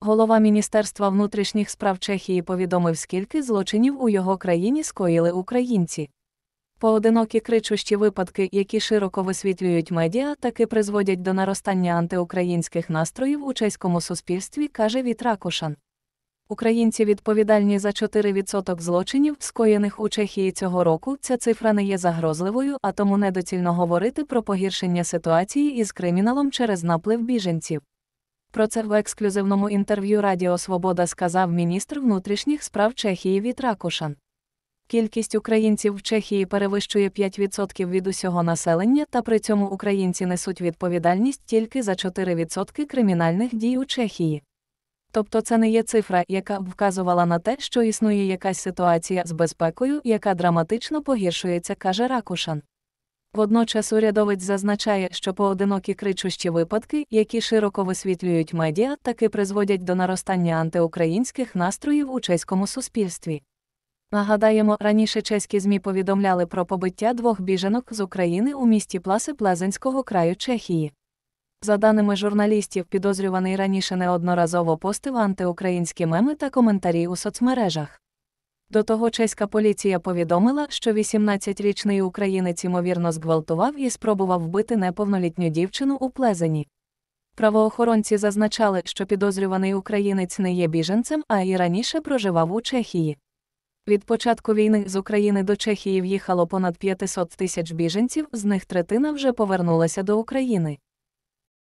Голова Міністерства внутрішніх справ Чехії повідомив, скільки злочинів у його країні скоїли українці. Поодинокі кричущі випадки, які широко висвітлюють медіа, таки призводять до наростання антиукраїнських настроїв у чеському суспільстві, каже Вітракушан. Українці відповідальні за 4% злочинів, скоєних у Чехії цього року. Ця цифра не є загрозливою, а тому недоцільно говорити про погіршення ситуації із криміналом через наплив біженців. Про це в ексклюзивному інтерв'ю Радіо Свобода сказав міністр внутрішніх справ Чехії Вітракушан. Кількість українців в Чехії перевищує 5% від усього населення, та при цьому українці несуть відповідальність тільки за 4% кримінальних дій у Чехії. Тобто це не є цифра, яка б вказувала на те, що існує якась ситуація з безпекою, яка драматично погіршується, каже Ракушан. Водночас урядовець зазначає, що поодинокі кричущі випадки, які широко висвітлюють медіа, таки призводять до наростання антиукраїнських настроїв у чеському суспільстві. Нагадаємо, раніше чеські ЗМІ повідомляли про побиття двох біженок з України у місті Пласи Плезенського краю Чехії. За даними журналістів, підозрюваний раніше неодноразово постив антиукраїнські меми та коментарі у соцмережах. До того чеська поліція повідомила, що 18-річний українець ймовірно зґвалтував і спробував вбити неповнолітню дівчину у плезені. Правоохоронці зазначали, що підозрюваний українець не є біженцем, а і раніше проживав у Чехії. Від початку війни з України до Чехії в'їхало понад 500 тисяч біженців, з них третина вже повернулася до України.